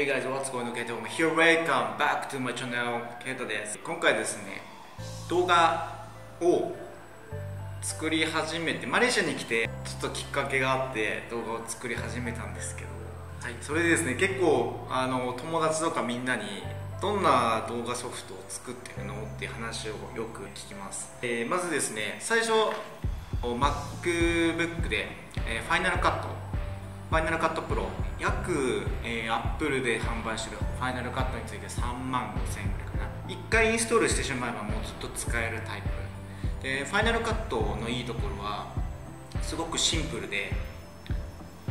Hey guys, what's going on? Keto here. Welcome back to my channel. ケイトです。今回ですね、動画を作り始めて、マレーシアに来てちょっときっかけがあって動画を作り始めたんですけど、はい、それでですね、結構あの友達とかみんなにどんな動画ソフトを作ってるのっていう話をよく聞きます、えー、まずですね最初 MacBook で、えー、ファイナルカットファイナルカットプロ。約、えー、アップルで販売してるファイナルカットについて3万5000円ぐらいかな。1回インストールしてしまえばもうずっと使えるタイプ。でファイナルカットのいいところはすごくシンプルで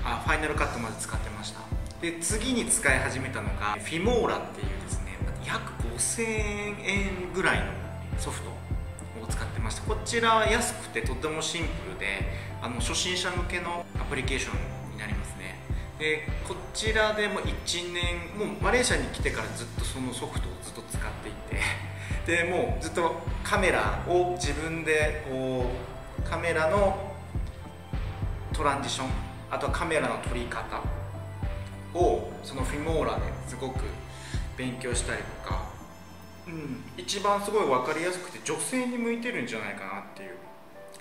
あファイナルカットまで使ってました。で次に使い始めたのがフィモーラっていうですね約5000円ぐらいのソフトを使ってました。こちらは安くてとてもシンプルであの初心者向けのアプリケーションでこちらでも1年もうマレーシアに来てからずっとそのソフトをずっと使っていて でもうずっとカメラを自分でこうカメラのトランジションあとはカメラの撮り方をそのフィモーラですごく勉強したりとか、うん、一番すごい分かりやすくて女性に向いてるんじゃないかなっていう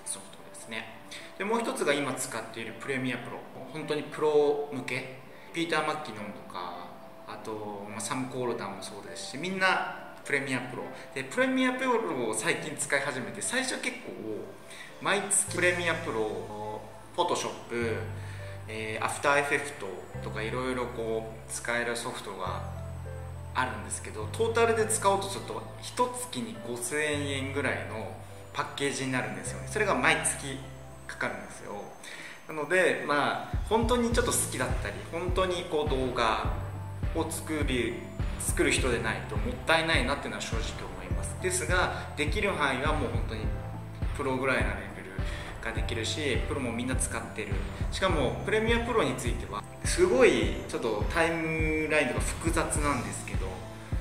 ソフトですね。でもう一つが今使っているプレミアプロ。本当にプロ向け。ピーター・マッキノンとかあと、まあ、サム・コールダンもそうですしみんなプレミアプロ。でプレミアプロを最近使い始めて最初結構毎月プレミアプロフォトショップ、え、アフターエフェクトとかいろいろこう使えるソフトがあるんですけどトータルで使おうとすると一月に5000円ぐらいのパッケージになるんですよね。それが毎月かかるんですよ。なのでまあ本当にちょっと好きだったり本当にこう動画を作る作る人でないともったいないなっていうのは正直思います。ですができる範囲はもう本当にプロぐらいなレベルができるしプロもみんな使ってる。しかもプレミアプロについてはすごいちょっとタイムラインとか複雑なんですけど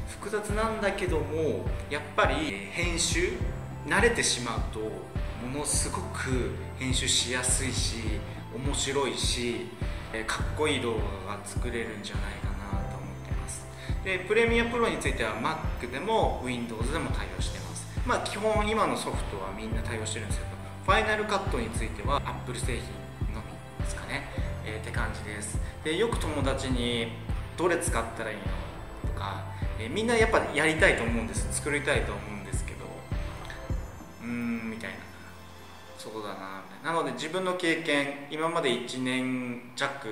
複雑なんだけどもやっぱり編集慣れてしまうとものすごく編集しやすいし面白いし、かっこいい動画が作れるんじゃないかなと思ってます。でプレミアプロについては Mac でも Windows でも対応してます。まあ基本今のソフトはみんな対応してるんですけどファイナルカットについては Apple 製品のみですかね、えー、って感じです。でよく友達にどれ使ったらいいのとか、えー、みんなやっぱやりたいと思うんです。作りたいと思うんですけどうーんみたいな。そうだなな。ので自分の経験今まで1年弱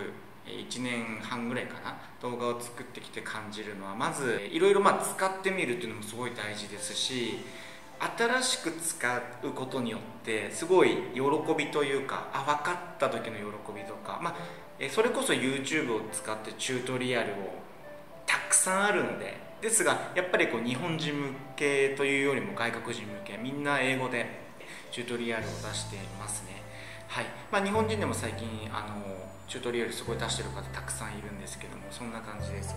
1年半ぐらいかな動画を作ってきて感じるのはまずいろいろ使ってみるっていうのもすごい大事ですし新しく使うことによってすごい喜びというかあ分かった時の喜びとか、まあ、それこそ YouTube を使ってチュートリアルをたくさんあるのでですがやっぱりこう日本人向けというよりも外国人向けみんな英語でチュートリアルを出していますね。はい。まあ、日本人でも最近あのチュートリアルすごい出してる方たくさんいるんですけどもそんな感じです。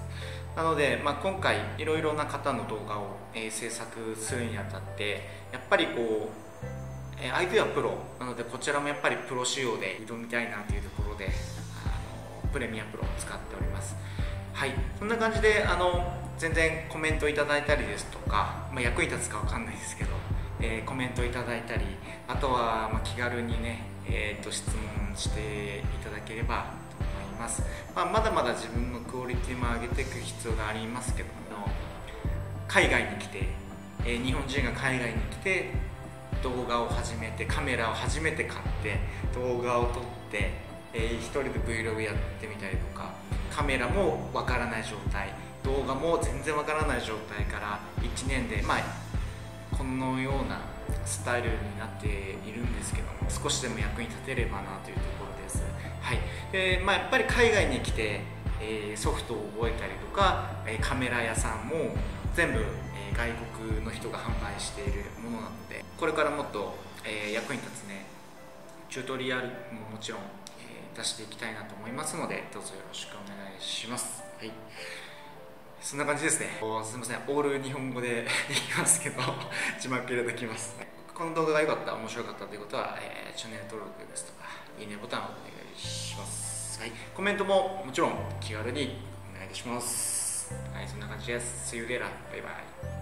なので、まあ、今回いろいろな方の動画を、えー、制作するにあたってやっぱりこう、え、相手はプロ。なのでこちらもやっぱりプロ仕様で挑みたいなというところであのプレミアプロを使っております。はい。そんな感じであの全然コメントいただいたりですとか、まあ、役に立つかわかんないですけどえー、コメントいただいたりあとは、ま気軽にね、えーと、質問していただければと思います、まあ、まだまだ自分のクオリティも上げていく必要がありますけども海外に来て、えー、日本人が海外に来て動画を始めてカメラを初めて買って動画を撮って、えー、一人で Vlog やってみたりとかカメラもわからない状態動画も全然わからない状態から1年でまあこのようなスタイルになっているんですけども少しでも役に立てればなというところです、はい。でまあ、やっぱり海外に来て、え、ソフトを覚えたりとか、カメラ屋さんも全部、え外国の人が販売しているものなのでこれからもっと、え役に立つねチュートリアルももちろん、え出していきたいなと思いますのでどうぞよろしくお願いします、はい。そんな感じですね。すみません。オール日本語で いきますけど字幕入れてきます。この動画が良かった面白かったということは、えー、チャンネル登録ですとかいいねボタンをお願いします、はい、コメントももちろん気軽にお願いいたします。はいそんな感じです。See you later バイバイ。